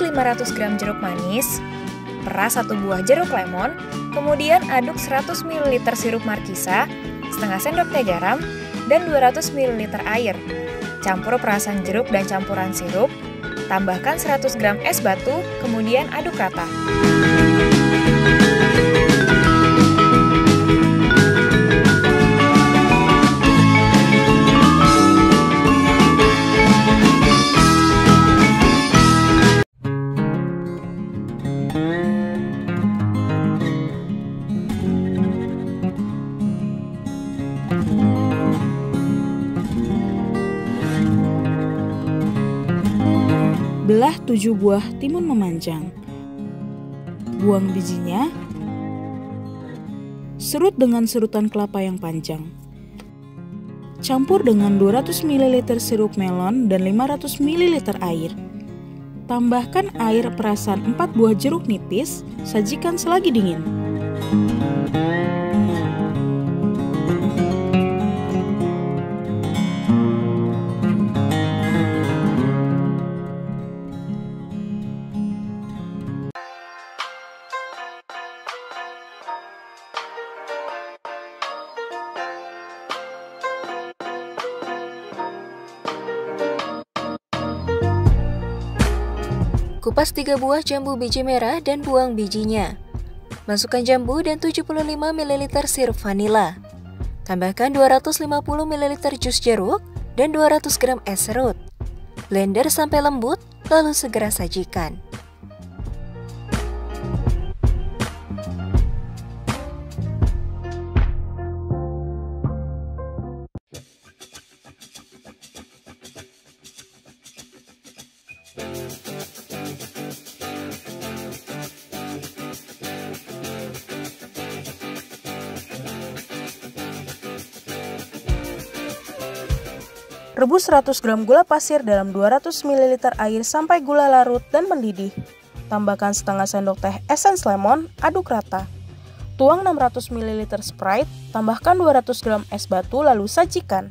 200 gram jeruk manis, peras satu buah jeruk lemon, kemudian aduk 100 ml sirup markisa, setengah sendok teh garam, dan 200 ml air. Campur perasan jeruk dan campuran sirup, tambahkan 100 gram es batu, kemudian aduk rata. Belah tujuh buah timun memanjang. Buang bijinya. Serut dengan serutan kelapa yang panjang. Campur dengan 200 ml sirup melon dan 500 ml air. Tambahkan air perasan 4 buah jeruk nipis, sajikan selagi dingin. Kupas 3 buah jambu biji merah dan buang bijinya. Masukkan jambu dan 75 ml sirup vanila. Tambahkan 250 ml jus jeruk dan 200 gram es serut. Blender sampai lembut, lalu segera sajikan. Rebus 100 gram gula pasir dalam 200 ml air sampai gula larut dan mendidih. Tambahkan setengah sendok teh essence lemon, aduk rata. Tuang 600 ml Sprite, tambahkan 200 gram es batu lalu sajikan.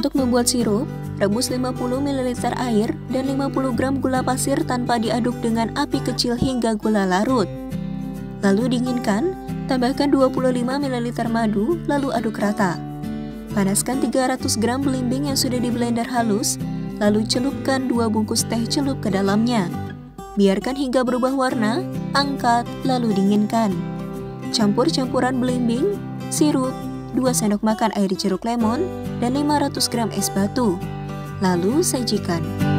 Untuk membuat sirup, rebus 50 ml air dan 50 gram gula pasir tanpa diaduk dengan api kecil hingga gula larut. Lalu dinginkan, tambahkan 25 ml madu, lalu aduk rata. Panaskan 300 gram belimbing yang sudah di blender halus, lalu celupkan 2 bungkus teh celup ke dalamnya. Biarkan hingga berubah warna, angkat, lalu dinginkan. Campur campuran belimbing, sirup, 2 sendok makan air jeruk lemon, dan 500 gram es batu. Lalu sajikan.